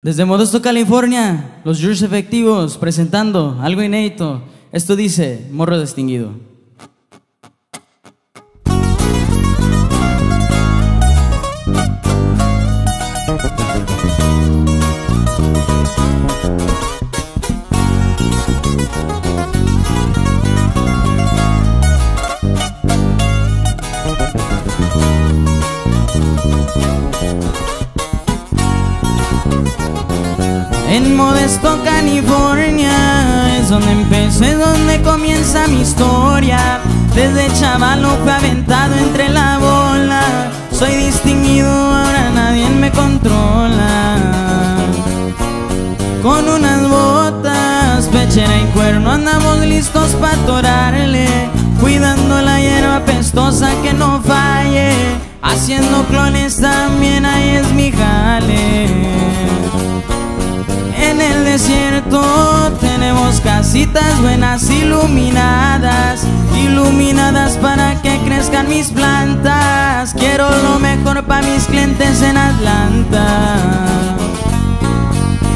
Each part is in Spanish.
Desde Modesto, California, los Jurors efectivos presentando algo inédito. Esto dice Morro Distinguido. En Modesto, California, es donde empecé, donde comienza mi historia. Desde chaval no fue entre la bola. Soy distinguido, ahora nadie me controla. Con unas botas, pechera y cuerno, andamos listos para atorarle. Cuidando la hierba pestosa. Haciendo clones también, ahí es mi jale. En el desierto tenemos casitas buenas iluminadas, iluminadas para que crezcan mis plantas. Quiero lo mejor para mis clientes en Atlanta.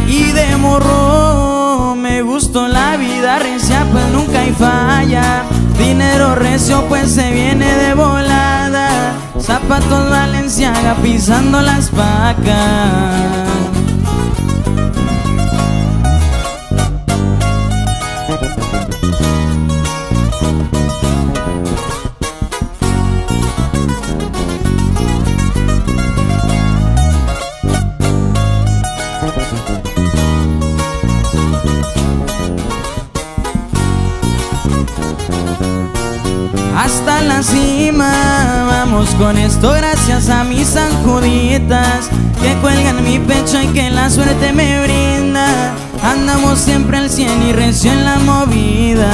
Y de morro me gustó la vida recia, pues nunca hay falla. Dinero recio, pues se viene de volada. Zapatos Valenciaga pisando las pacas. Hasta la cima. Vamos con esto gracias a mis anjuditas que cuelgan mi pecho y que la suerte me brinda. Andamos siempre al cien y recio en la movida.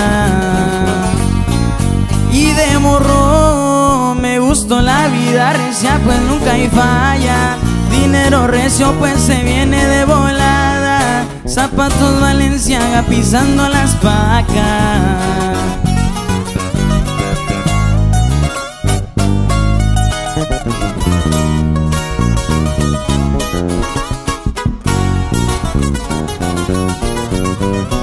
Y de morro me gustó la vida recia, pues nunca hay falla. Dinero recio, pues se viene de volada. Zapatos Valenciaga pisando las pacas. Thank you.